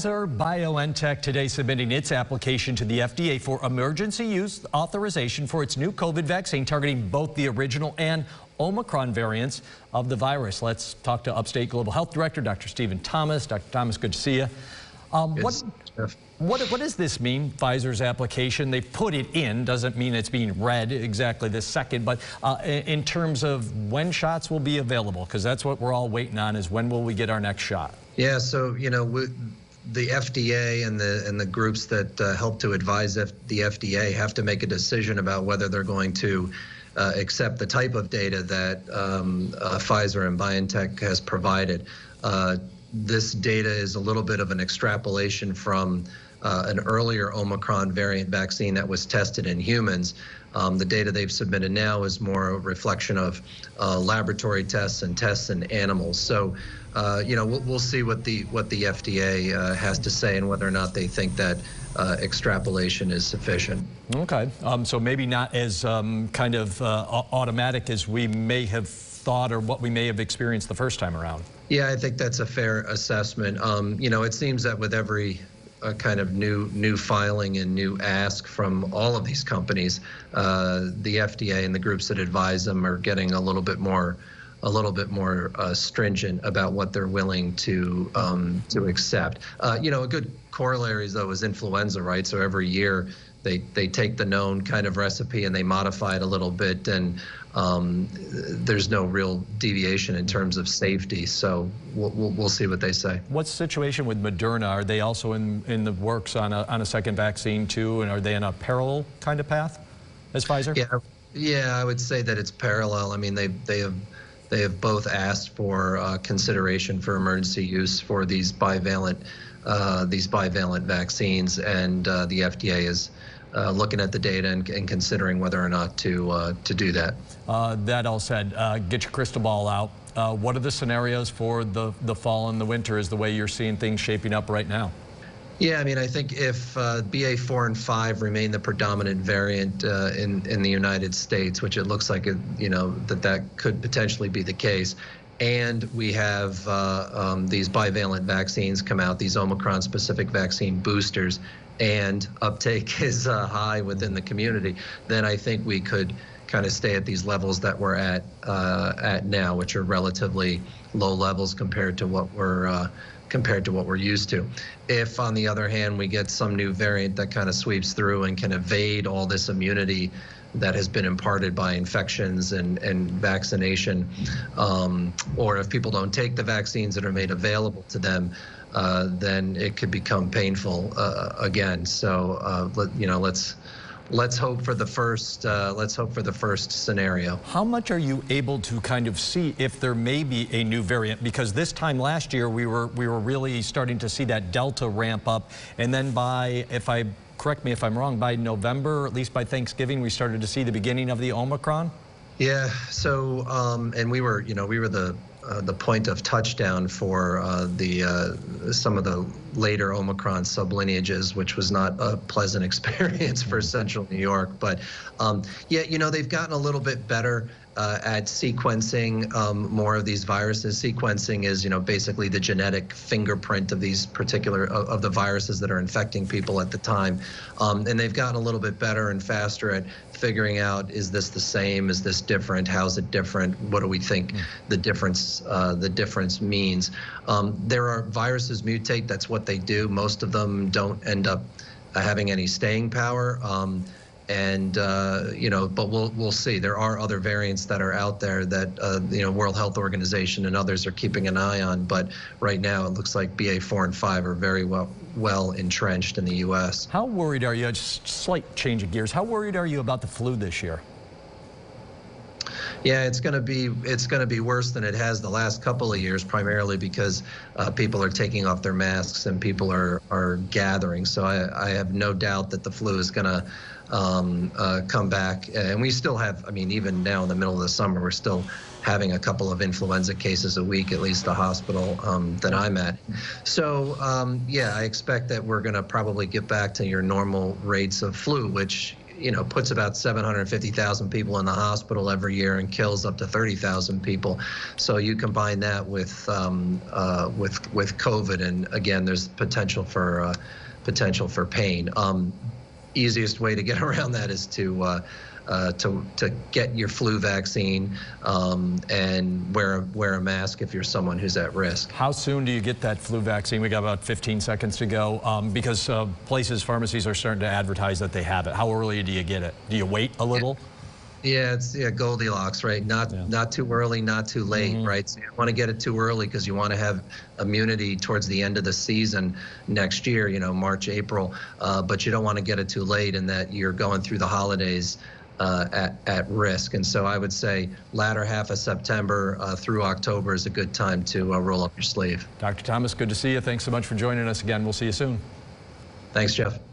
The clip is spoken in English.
Pfizer BioNTech today submitting its application to the FDA for emergency use authorization for its new COVID vaccine targeting both the original and Omicron variants of the virus. Let's talk to Upstate Global Health Director, Dr. Stephen Thomas. Dr. Thomas, good to see you. Um, what, what, what, does this mean, Pfizer's application? They put it in, doesn't mean it's being read exactly this second, but uh, in terms of when shots will be available, because that's what we're all waiting on is when will we get our next shot? Yeah, so, you know, we, the FDA and the and the groups that uh, help to advise F the FDA have to make a decision about whether they're going to uh, accept the type of data that um, uh, Pfizer and BioNTech has provided. Uh, this data is a little bit of an extrapolation from uh, an earlier Omicron variant vaccine that was tested in humans. Um, the data they've submitted now is more a reflection of uh, laboratory tests and tests in animals. So, uh, you know, we'll, we'll, see what the what the FDA uh, has to say and whether or not they think that uh, extrapolation is sufficient. Okay, um, so maybe not as um, kind of uh, automatic as we may have thought or what we may have experienced the first time around. Yeah, I think that's a fair assessment. Um, you know, it seems that with every a kind of new new filing and new ask from all of these companies. Uh, the FDA and the groups that advise them are getting a little bit more a little bit more uh, stringent about what they're willing to um, to accept. Uh, you know, a good corollary is though is influenza, right? So every year they they take the known kind of recipe and they modify it a little bit, and um, there's no real deviation in terms of safety. So we'll, we'll, we'll, see what they say. What's the situation with Moderna? Are they also in in the works on a on a second vaccine too, and are they in a parallel kind of path as Pfizer? Yeah, yeah, I would say that it's parallel. I mean, they they have. They have both asked for uh, consideration for emergency use for these bivalent uh, these bivalent vaccines, and uh, the FDA is uh, looking at the data and, and, considering whether or not to uh, to do that. Uh, that all said, get your crystal ball out. what are the scenarios for the the fall and the winter? Is the way you're seeing things shaping up right now? Yeah, I mean, I think if BA4 and 5 remain the predominant variant in in the United States, which it looks like it, you know that that could potentially be the case, and we have uh, um, these bivalent vaccines come out, these Omicron specific vaccine boosters, and uptake is uh, high within the community, then I think we could kind of stay at these levels that we're at uh, at now, which are relatively low levels compared to what we're uh, compared to what we're used to. If, on the other hand, we get some new variant that kind of sweeps through and can evade all this immunity that has been imparted by infections and, and vaccination, um, or if people don't take the vaccines that are made available to them, uh, then it could become painful uh, again. So, uh, let, you know, let's let's hope for the first uh, let's hope for the first scenario. How much are you able to kind of see if there may be a new variant? Because this time last year we were we were really starting to see that delta ramp up. And then by if i correct me if I'm wrong, by November, at least by Thanksgiving, we started to see the beginning of the Omicron? Yeah, so, um, and we were, you know, we were the uh, the point of touchdown for uh, the uh, some of the later Omicron sublineages, which was not a pleasant experience for Central New York. But um, yeah, you know they've gotten a little bit better uh, at sequencing um, more of these viruses. Sequencing is, you know, basically the genetic fingerprint of these particular of, of the viruses that are infecting people at the time, um, and they've gotten a little bit better and faster at figuring out is this the same, is this different, how's it different, what do we think mm. the difference uh, the difference means. Um, there are viruses mutate. That's what they do. Most of them don't end up uh, having any staying power. Um, and uh, you know, but we'll we'll see. There are other variants that are out there that uh, you know World Health Organization and others are keeping an eye on. But right now, it looks like BA4 and 5 are very well well entrenched in the U.S. How worried are you? Just slight change of gears. How worried are you about the flu this year? Yeah, it's going to be it's going to be worse than it has the last couple of years, primarily because uh, people are taking off their masks and people are are gathering. So I, I have no doubt that the flu is going to um, uh, come back. And we still have, I mean, even now in the middle of the summer, we're still having a couple of influenza cases a week, at least the hospital um, that I'm at. So, um, yeah, I expect that we're going to probably get back to your normal rates of flu, which you know, puts about 750,000 people in the hospital every year and kills up to 30,000 people. So you combine that with um, uh, with with COVID, and again, there's potential for uh, potential for pain. Um, easiest way to get around that is to uh, uh, to to get your flu vaccine um, and wear wear a mask if you're someone who's at risk. How soon do you get that flu vaccine? We got about 15 seconds to go um, because uh, places, pharmacies are starting to advertise that they have it. How early do you get it? Do you wait a little? Yeah, it's yeah Goldilocks, right? Not Yeah. not too early, not too late, right? So you want to get it too early because you want to have immunity towards the end of the season next year, you know, March, April. Uh, but you don't want to get it too late and that you're going through the holidays uh, at at risk. And so I would say latter half of September uh, through October is a good time to uh, roll up your sleeve. Dr. Thomas, good to see you. Thanks so much for joining us again. We'll see you soon. Thanks, Jeff.